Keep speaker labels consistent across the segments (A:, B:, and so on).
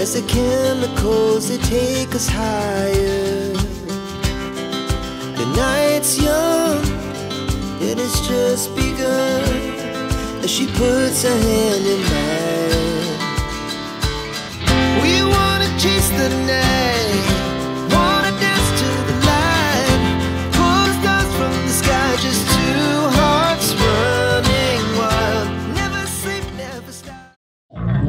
A: as the chemicals they take us higher. The night's young, it has just begun as she puts her hand in mine. We wanna chase the night,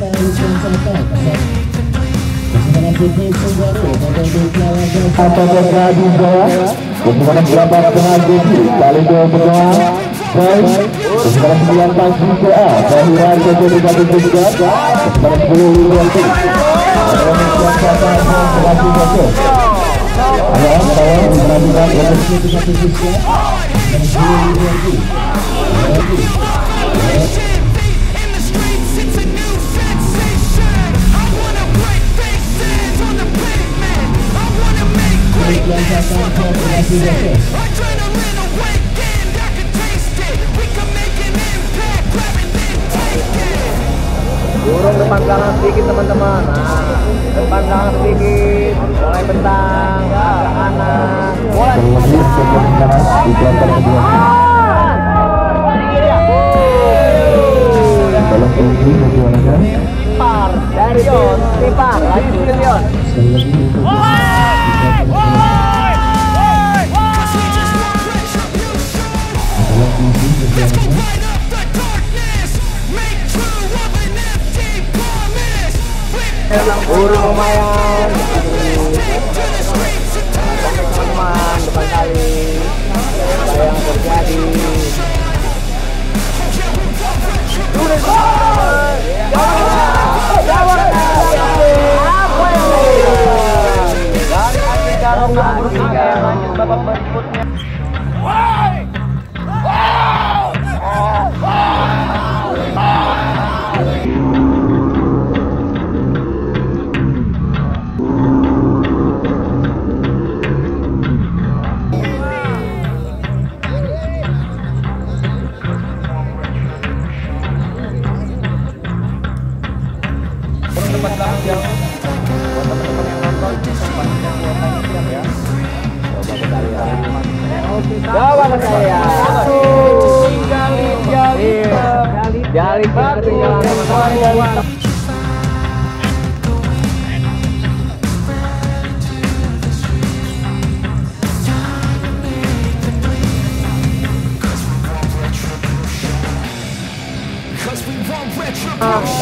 B: Setengah Jeki kali
C: make great
D: Lukian Sata. Sekarang tiga tujuh.
C: adrenaline awakened. I can taste it. We can make an impact. Grab it, then take it.
E: Burung depan belakang sedikit teman-teman. Nah, depan belakang sedikit. Mulai bentang, kanan. Mulai
B: di kedua dalam kan
E: par dari Dion. Tipar, lagi Dion. Burung lumayan.
C: to the streets and turn
E: Teman, depan kali. Apa yang terjadi? Lanjut berikutnya. Ke saya. Ketinggalan teman-teman.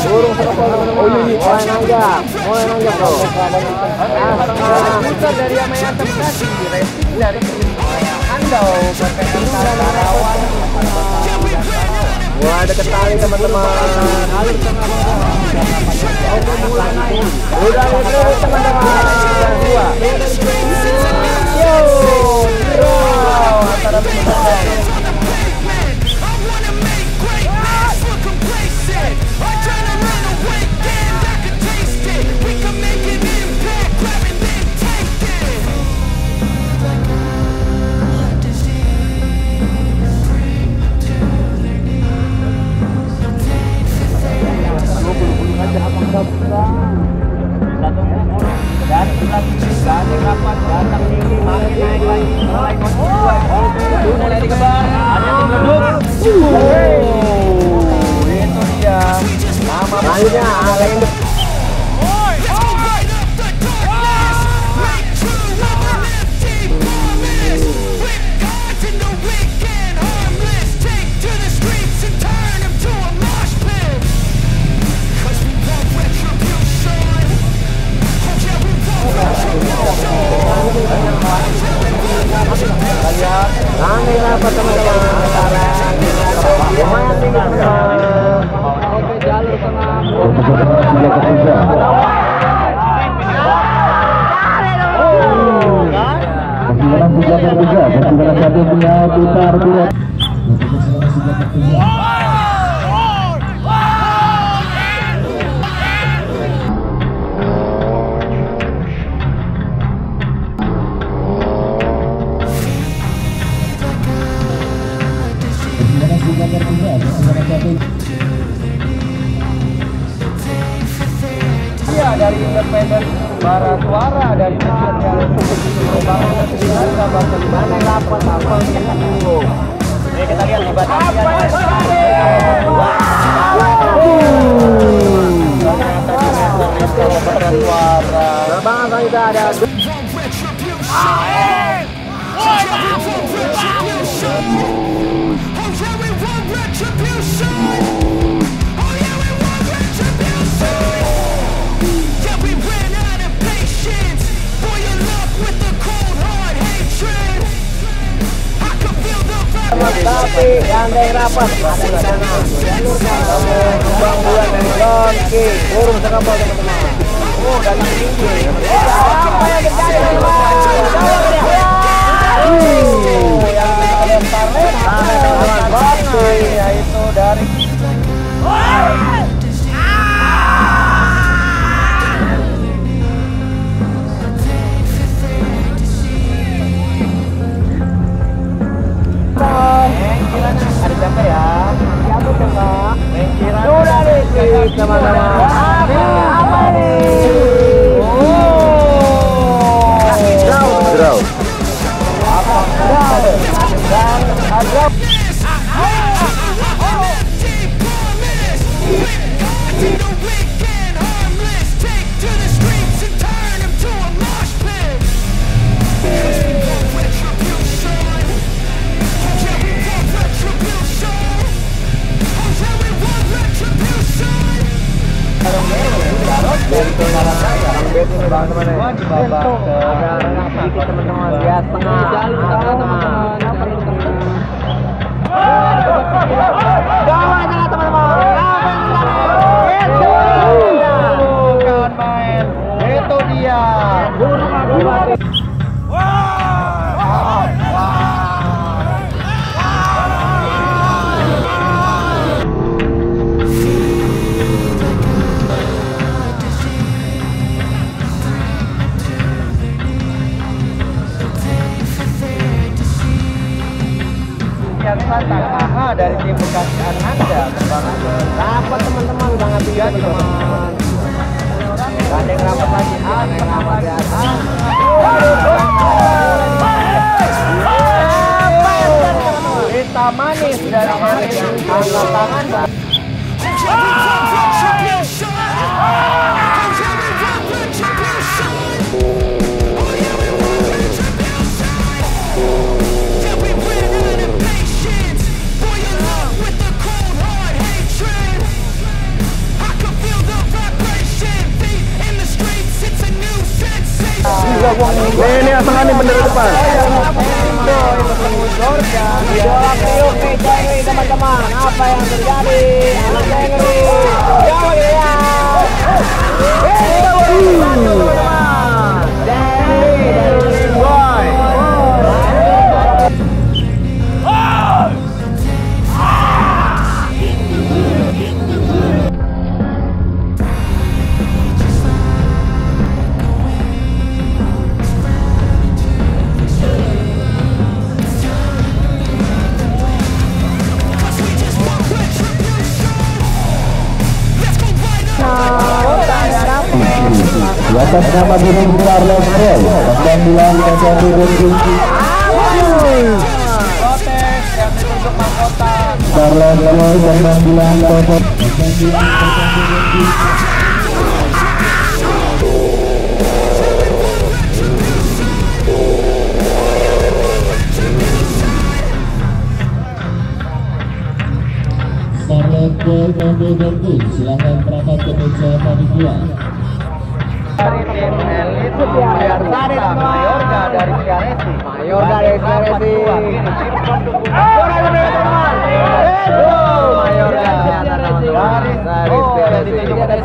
E: Burung Oh ini, mulai nanjak, mulai nanjak bro. Setengah putar dari Amaya Temkasi, racing dari Andau, berkaitan lawan. Mulai deket tali teman-teman. Udah ada teman-teman. Dua. Yo, bro, antara teman-teman. Hallelujah. Ini kita lihat di. Suara. Bang, kita ada tapi gandeng rapat ada di sana. Kembang bulan dari Donkey, burung sekapal teman-teman. Oh, dari tinggi. Apa yang terjadi yang kita lempar lempar. Donkey, yaitu dari teman-teman. Yang Santang AHA dari tim Bekasi Ananda. Dapat teman-teman banget ya teman-teman gandeng rapat lagi. Gandeng rapat di atas Kita manis dari manis. Angkat tangan teman-teman Apa yang terjadi? Jauh ya
B: atas nama Gunung Carlos Roy Sembilan kosong turun kunci Carlos Roy kosong turun kunci Charlotte Boy Ganti silahkan ke meja panitia
E: Mayorga dari Ciaresi Mayorga dari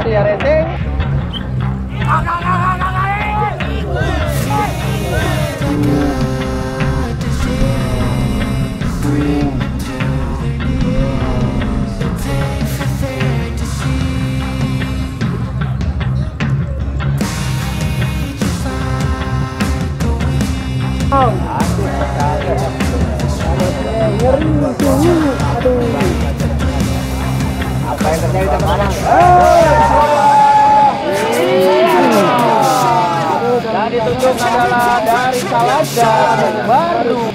E: Ciaresi dari Ciaresi
F: Apa yang terjadi teman-teman? Dan ditunjuk adalah dari Salada baru.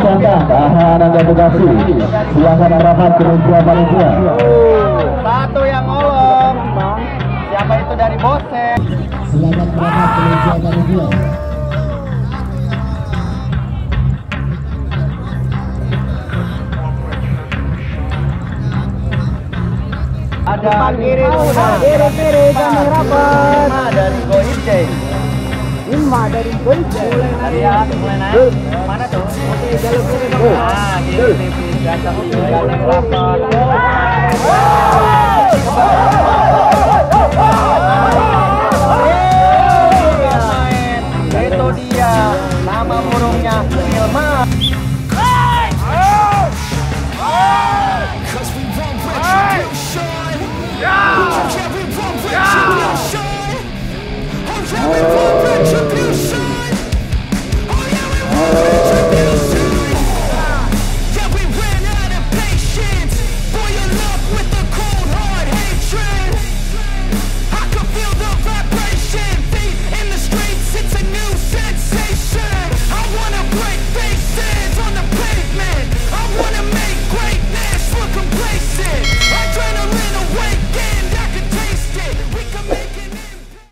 B: Santai Aha Ananda Bekasi Silahkan merapat ke meja panitia
F: Satu yang ngolong. Siapa itu dari Bose?
D: Silakan merapat ke meja panitia.
F: Ada kiri kiri kiri kami rapat. Dari. Lima dari Goibje. Tadi ya, mulai naik. Mana tuh? Oke, jalur kiri dong. Ah, kiri tipis. Ganteng rapat.